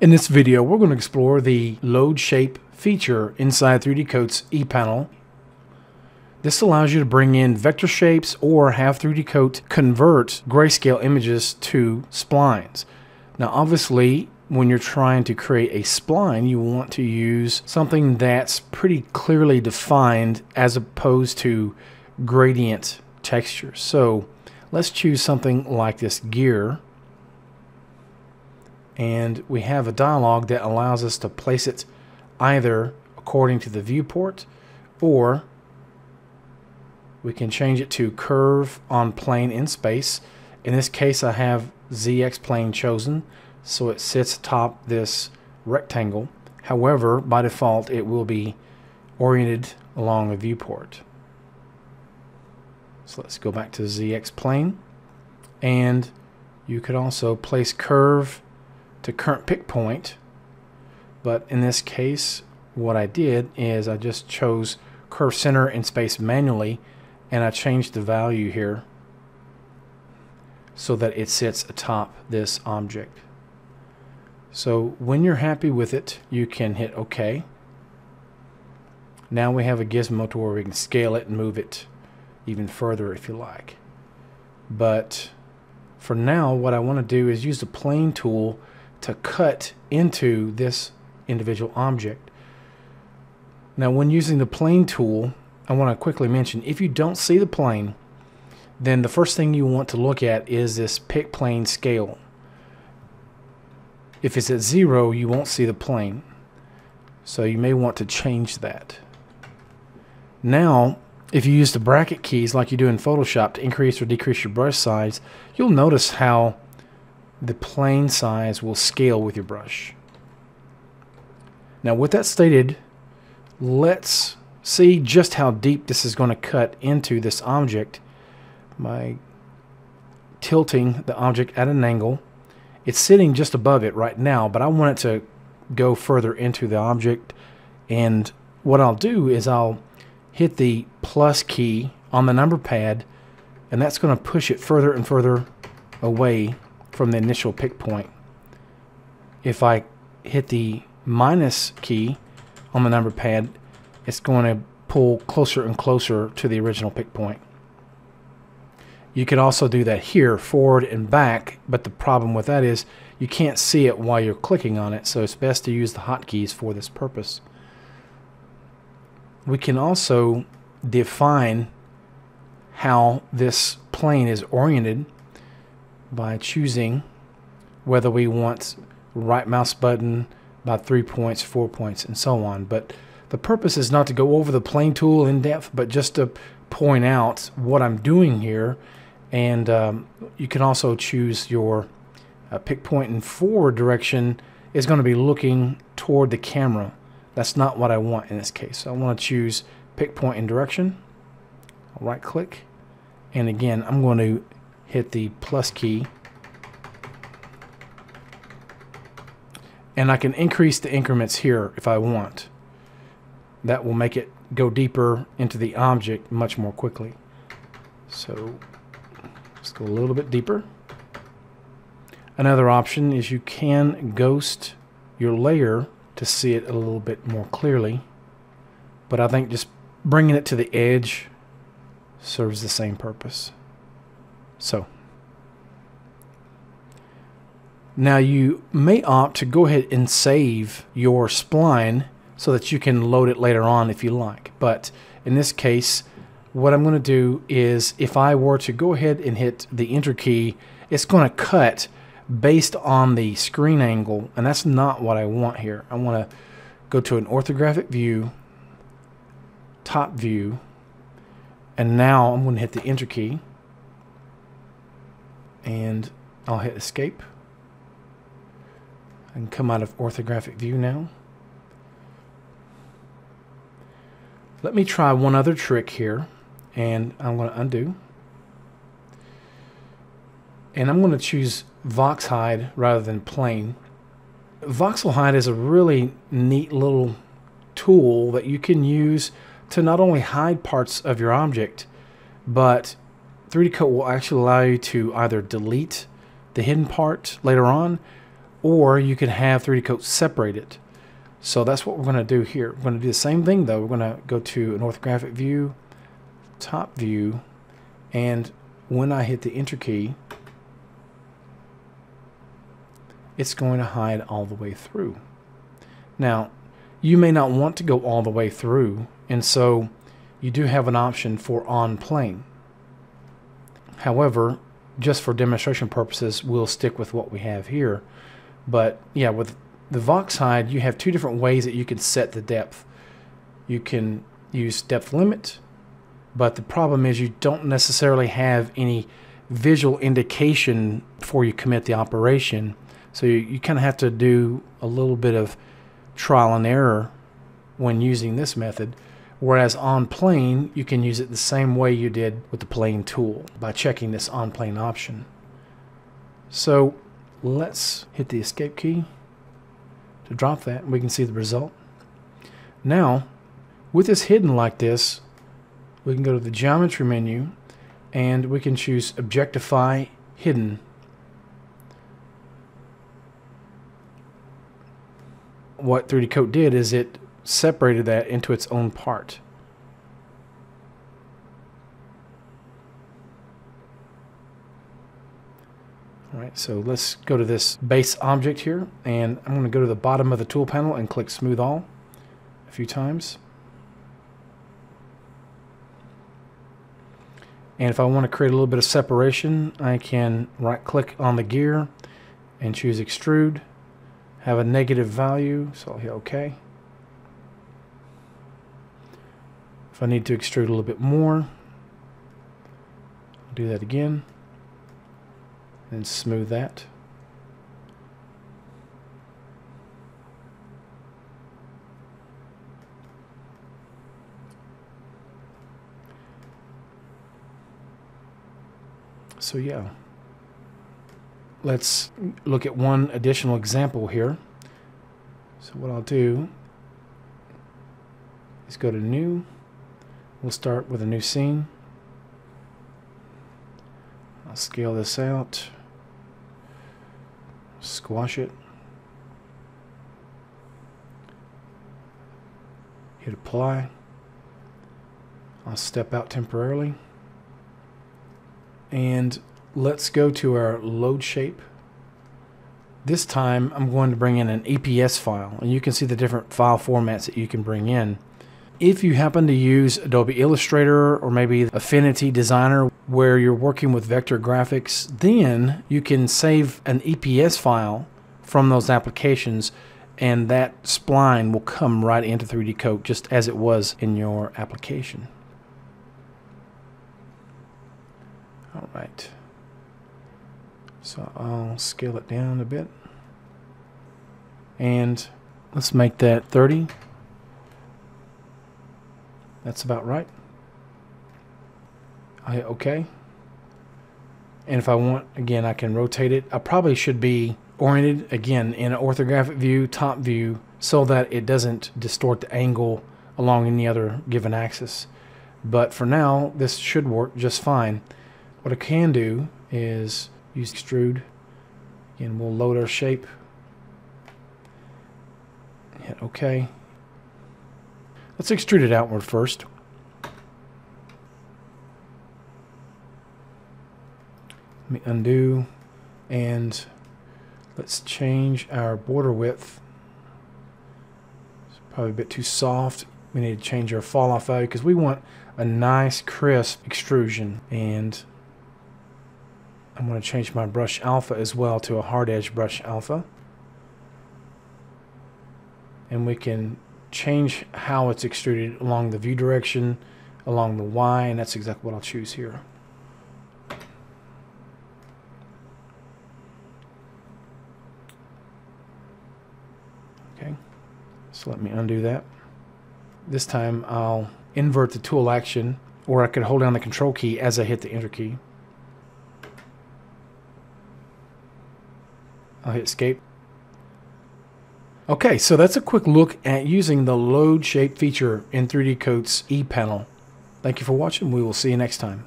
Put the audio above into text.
In this video, we're going to explore the Load Shape feature inside 3D Coat's ePanel. This allows you to bring in vector shapes or have 3D Coat convert grayscale images to splines. Now obviously, when you're trying to create a spline, you want to use something that's pretty clearly defined as opposed to gradient textures. So let's choose something like this gear and we have a dialog that allows us to place it either according to the viewport or we can change it to curve on plane in space. In this case I have ZX plane chosen so it sits atop this rectangle. However, by default it will be oriented along a viewport. So let's go back to ZX plane and you could also place curve to current pick point but in this case what I did is I just chose curve center in space manually and I changed the value here so that it sits atop this object. So when you're happy with it you can hit OK. Now we have a gizmo to where we can scale it and move it even further if you like. But for now what I want to do is use the plane tool to cut into this individual object. Now when using the plane tool, I want to quickly mention, if you don't see the plane, then the first thing you want to look at is this pick plane scale. If it's at zero, you won't see the plane. So you may want to change that. Now, if you use the bracket keys like you do in Photoshop to increase or decrease your brush size, you'll notice how the plane size will scale with your brush. Now with that stated, let's see just how deep this is going to cut into this object by tilting the object at an angle. It's sitting just above it right now, but I want it to go further into the object. And what I'll do is I'll hit the plus key on the number pad, and that's going to push it further and further away from the initial pick point. If I hit the minus key on the number pad, it's going to pull closer and closer to the original pick point. You could also do that here, forward and back, but the problem with that is you can't see it while you're clicking on it, so it's best to use the hotkeys for this purpose. We can also define how this plane is oriented by choosing whether we want right mouse button by three points, four points, and so on. But the purpose is not to go over the plane tool in depth, but just to point out what I'm doing here. And um, you can also choose your uh, pick point and forward direction is going to be looking toward the camera. That's not what I want in this case. So I want to choose pick point and direction. I'll right click. And again, I'm going to hit the plus key and I can increase the increments here if I want. That will make it go deeper into the object much more quickly. So let's go a little bit deeper. Another option is you can ghost your layer to see it a little bit more clearly. But I think just bringing it to the edge serves the same purpose. So now you may opt to go ahead and save your spline so that you can load it later on if you like. But in this case, what I'm going to do is if I were to go ahead and hit the enter key, it's going to cut based on the screen angle and that's not what I want here. I want to go to an orthographic view, top view, and now I'm going to hit the enter key and I'll hit escape. and come out of orthographic view now. Let me try one other trick here and I'm going to undo. And I'm going to choose Vox Hide rather than Plane. Voxel Hide is a really neat little tool that you can use to not only hide parts of your object, but 3D Coat will actually allow you to either delete the hidden part later on or you can have 3D Coat separate it. So that's what we're going to do here. We're going to do the same thing though. We're going to go to an orthographic view, top view, and when I hit the enter key, it's going to hide all the way through. Now, you may not want to go all the way through, and so you do have an option for on plane. However, just for demonstration purposes, we'll stick with what we have here. But yeah, with the Vox hide, you have two different ways that you can set the depth. You can use depth limit, but the problem is you don't necessarily have any visual indication before you commit the operation. So you, you kind of have to do a little bit of trial and error when using this method. Whereas on plane, you can use it the same way you did with the plane tool by checking this on plane option. So let's hit the escape key to drop that and we can see the result. Now, with this hidden like this, we can go to the geometry menu and we can choose objectify hidden. What 3D Coat did is it separated that into its own part. All right, so let's go to this base object here, and I'm going to go to the bottom of the tool panel and click Smooth All a few times. And if I want to create a little bit of separation, I can right-click on the gear and choose Extrude, have a negative value, so I'll hit OK. If I need to extrude a little bit more, do that again and smooth that. So yeah, let's look at one additional example here. So what I'll do is go to new. We'll start with a new scene. I'll scale this out squash it, hit apply. I'll step out temporarily. And let's go to our load shape. This time I'm going to bring in an EPS file and you can see the different file formats that you can bring in. If you happen to use Adobe Illustrator or maybe Affinity Designer where you're working with vector graphics, then you can save an EPS file from those applications and that spline will come right into 3D Coat just as it was in your application. All right. So I'll scale it down a bit. And let's make that 30. That's about right. I hit OK. And if I want, again, I can rotate it. I probably should be oriented, again, in an orthographic view, top view, so that it doesn't distort the angle along any other given axis. But for now, this should work just fine. What I can do is use extrude. Again, we'll load our shape. Hit OK. Let's extrude it outward first. Let me undo and let's change our border width. It's probably a bit too soft. We need to change our fall off value because we want a nice crisp extrusion and I'm going to change my brush alpha as well to a hard edge brush alpha and we can change how it's extruded along the view direction, along the Y, and that's exactly what I'll choose here. Okay, so let me undo that. This time I'll invert the tool action, or I could hold down the control key as I hit the enter key. I'll hit escape. Okay, so that's a quick look at using the load shape feature in 3D Coat's ePanel. Thank you for watching. We will see you next time.